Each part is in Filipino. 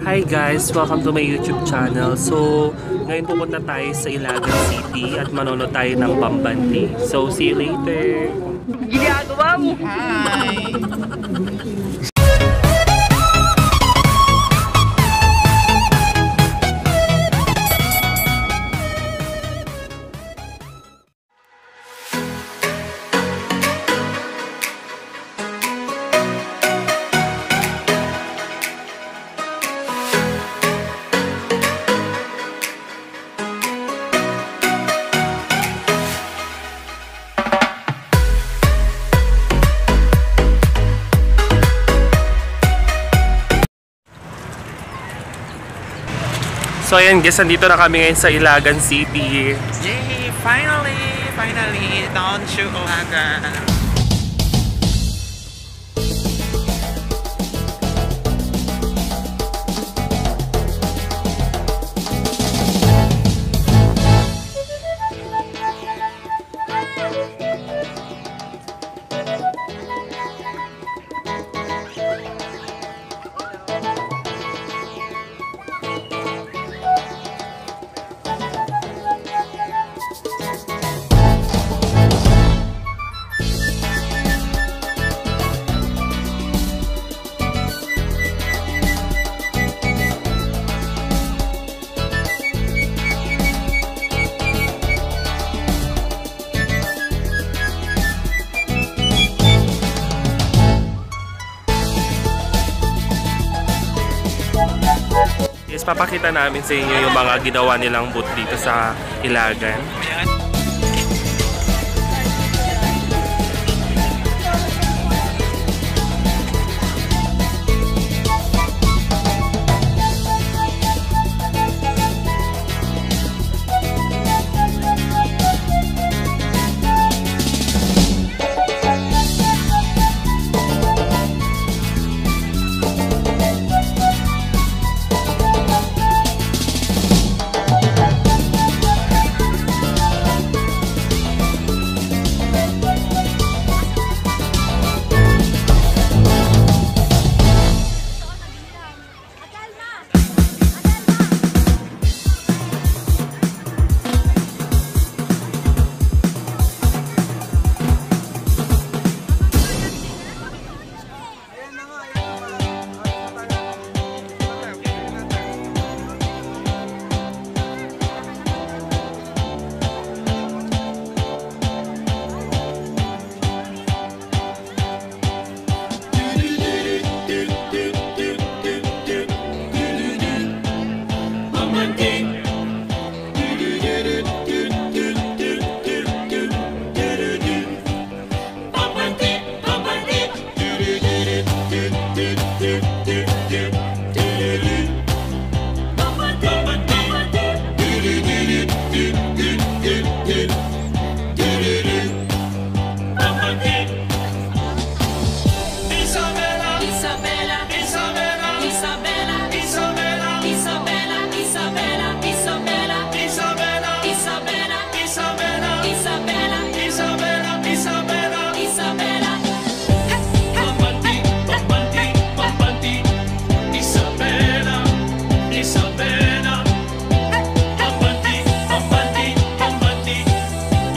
Hi guys! Welcome to my YouTube channel. So, ngayon pupunta tayo sa Ilagan City at manonood tayo ng Bambante. So, see you later! Ginagawa mo! Hi! So ayan guys, nandito na kami ngayon sa Ilagan City. Yay! Finally! Finally! Down to Olagan. Yes, papakita namin sa inyo yung mga ginawa nilang booth dito sa Ilagan. Ayan.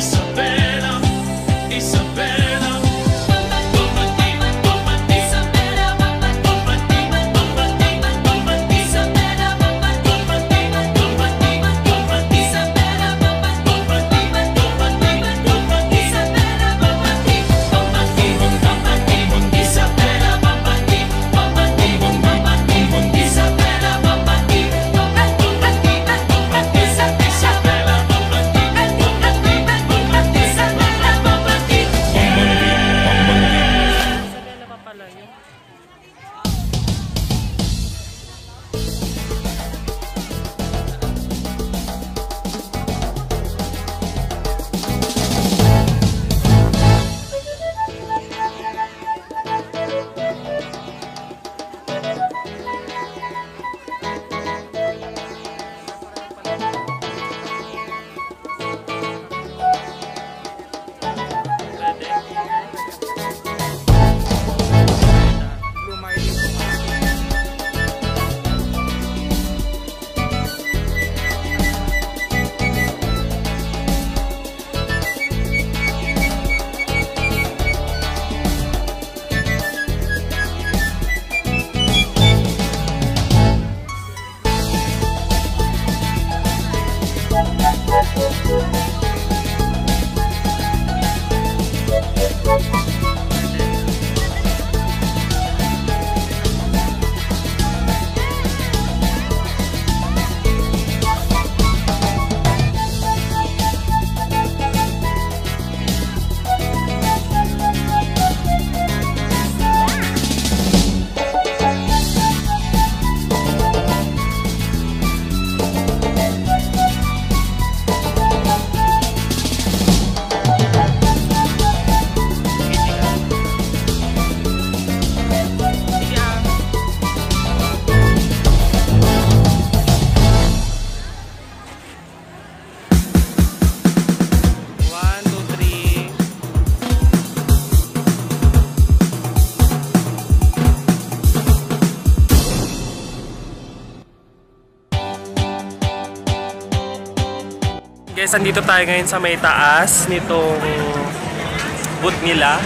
something. Guys, andito tayo ngayon sa may taas nitong boot nila.